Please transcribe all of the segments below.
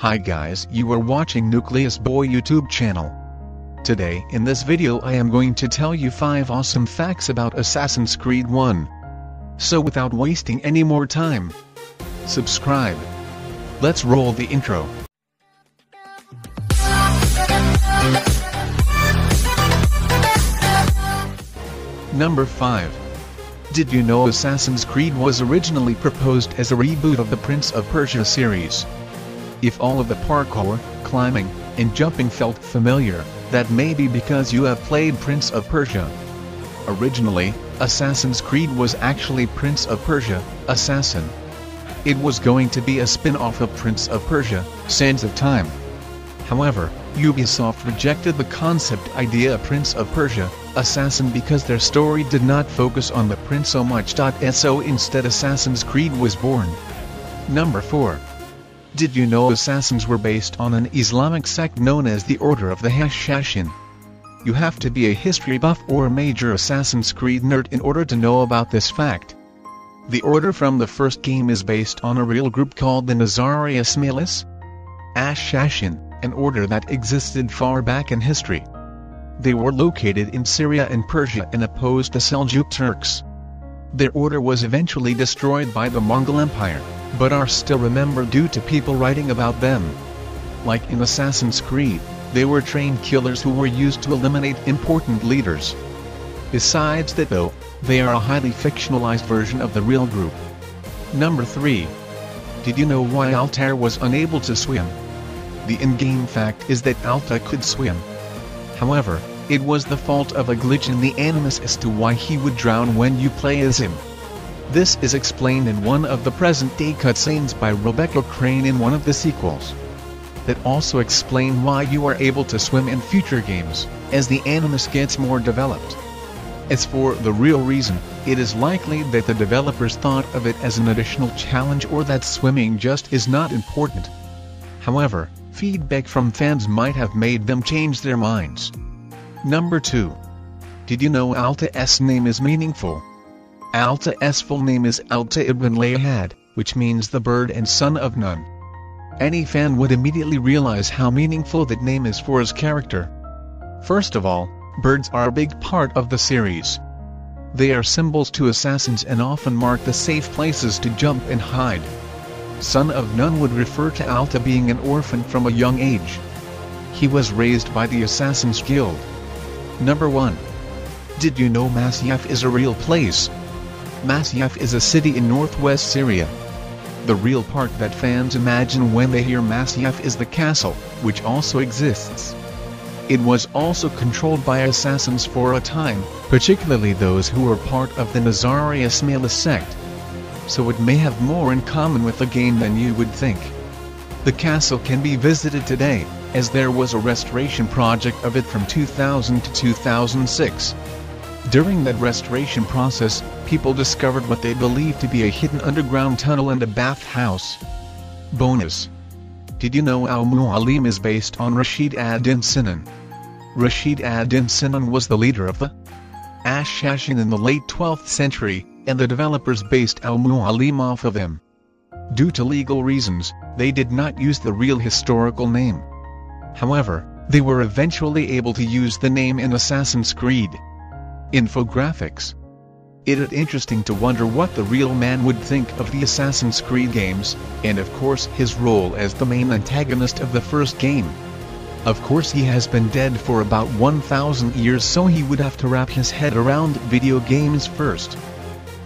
Hi guys you are watching Nucleus Boy YouTube channel. Today in this video I am going to tell you 5 awesome facts about Assassin's Creed 1. So without wasting any more time, subscribe. Let's roll the intro. Number 5. Did you know Assassin's Creed was originally proposed as a reboot of the Prince of Persia series? If all of the parkour, climbing, and jumping felt familiar, that may be because you have played Prince of Persia. Originally, Assassin's Creed was actually Prince of Persia, Assassin. It was going to be a spin-off of Prince of Persia, Sands of Time. However, Ubisoft rejected the concept idea Prince of Persia, Assassin because their story did not focus on the prince so much. So instead Assassin's Creed was born. Number 4. Did you know assassins were based on an Islamic sect known as the Order of the Hashashin? You have to be a history buff or a major Assassin's Creed nerd in order to know about this fact. The order from the first game is based on a real group called the Nazari Ismailis Ashashin, an order that existed far back in history. They were located in Syria and Persia and opposed the Seljuk Turks. Their order was eventually destroyed by the Mongol Empire, but are still remembered due to people writing about them. Like in Assassin's Creed, they were trained killers who were used to eliminate important leaders. Besides that though, they are a highly fictionalized version of the real group. Number 3. Did you know why Altair was unable to swim? The in-game fact is that Altair could swim. However, it was the fault of a glitch in the Animus as to why he would drown when you play as him. This is explained in one of the present-day cutscenes by Rebecca Crane in one of the sequels. That also explain why you are able to swim in future games, as the Animus gets more developed. As for the real reason, it is likely that the developers thought of it as an additional challenge or that swimming just is not important. However, feedback from fans might have made them change their minds. Number 2. Did you know Altair's name is meaningful? Altair's full name is Altair ibn La'Ahad, which means the bird and son of None. Any fan would immediately realize how meaningful that name is for his character. First of all, birds are a big part of the series. They are symbols to assassins and often mark the safe places to jump and hide. Son of None would refer to Altair being an orphan from a young age. He was raised by the Assassin's Guild. Number 1. Did you know Masyaf is a real place? Masyaf is a city in northwest Syria. The real part that fans imagine when they hear Masyaf is the castle, which also exists. It was also controlled by assassins for a time, particularly those who were part of the Nazari Ismailis sect. So it may have more in common with the game than you would think. The castle can be visited today, as there was a restoration project of it from 2000 to 2006. During that restoration process, people discovered what they believed to be a hidden underground tunnel and a bathhouse. Bonus. Did you know Al-Mualim is based on Rashid ad-Din Sinan? Rashid ad-Din Sinan was the leader of the Ashashin in the late 12th century, and the developers based Al-Mualim off of him. Due to legal reasons, they did not use the real historical name. However, they were eventually able to use the name in Assassin's Creed. Infographics It is interesting to wonder what the real man would think of the Assassin's Creed games, and of course his role as the main antagonist of the first game. Of course he has been dead for about 1000 years so he would have to wrap his head around video games first.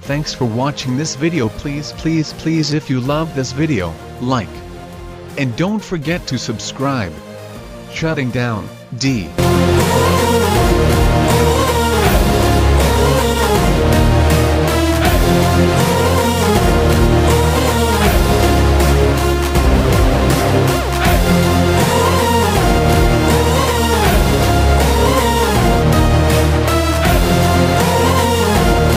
Thanks for watching this video please please please if you love this video, like. And don't forget to subscribe. Shutting down, D.